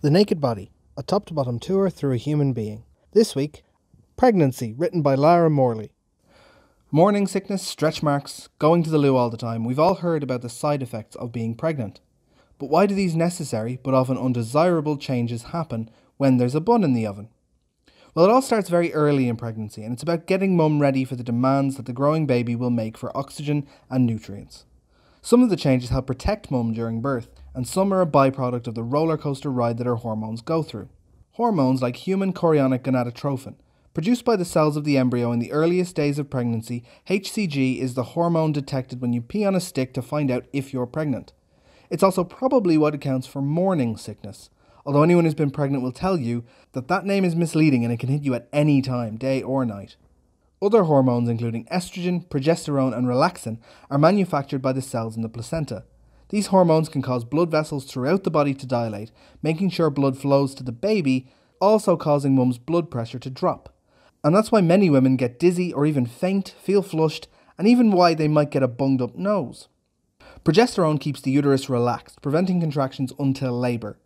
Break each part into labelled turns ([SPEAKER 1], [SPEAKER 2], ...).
[SPEAKER 1] The Naked Body, a top to bottom tour through a human being. This week, Pregnancy, written by Lara Morley. Morning sickness, stretch marks, going to the loo all the time. We've all heard about the side effects of being pregnant. But why do these necessary but often undesirable changes happen when there's a bun in the oven? Well, it all starts very early in pregnancy, and it's about getting mum ready for the demands that the growing baby will make for oxygen and nutrients. Some of the changes help protect mum during birth, and some are a byproduct of the roller coaster ride that her hormones go through. Hormones like human chorionic gonadotropin, produced by the cells of the embryo in the earliest days of pregnancy, HCG is the hormone detected when you pee on a stick to find out if you're pregnant. It's also probably what accounts for morning sickness, although anyone who's been pregnant will tell you that that name is misleading and it can hit you at any time, day or night. Other hormones, including estrogen, progesterone, and relaxin, are manufactured by the cells in the placenta. These hormones can cause blood vessels throughout the body to dilate, making sure blood flows to the baby, also causing mum's blood pressure to drop. And that's why many women get dizzy or even faint, feel flushed, and even why they might get a bunged up nose. Progesterone keeps the uterus relaxed, preventing contractions until labour.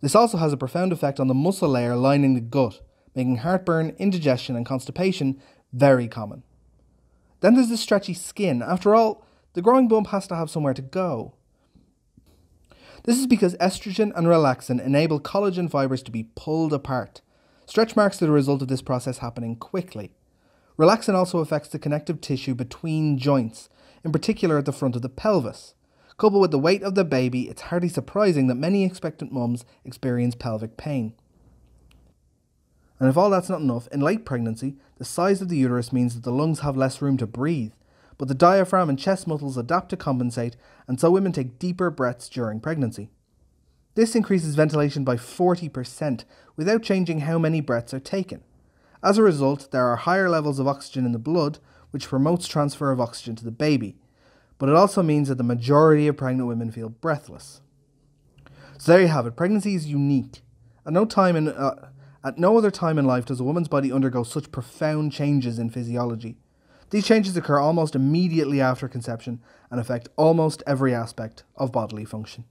[SPEAKER 1] This also has a profound effect on the muscle layer lining the gut, making heartburn, indigestion, and constipation very common. Then there's the stretchy skin. After all, the growing bump has to have somewhere to go. This is because estrogen and relaxin enable collagen fibers to be pulled apart. Stretch marks are the result of this process happening quickly. Relaxin also affects the connective tissue between joints, in particular at the front of the pelvis. Coupled with the weight of the baby, it's hardly surprising that many expectant mums experience pelvic pain. And if all that's not enough, in late pregnancy, the size of the uterus means that the lungs have less room to breathe, but the diaphragm and chest muscles adapt to compensate, and so women take deeper breaths during pregnancy. This increases ventilation by 40% without changing how many breaths are taken. As a result, there are higher levels of oxygen in the blood, which promotes transfer of oxygen to the baby, but it also means that the majority of pregnant women feel breathless. So there you have it. Pregnancy is unique. At no time in uh, at no other time in life does a woman's body undergo such profound changes in physiology. These changes occur almost immediately after conception and affect almost every aspect of bodily function.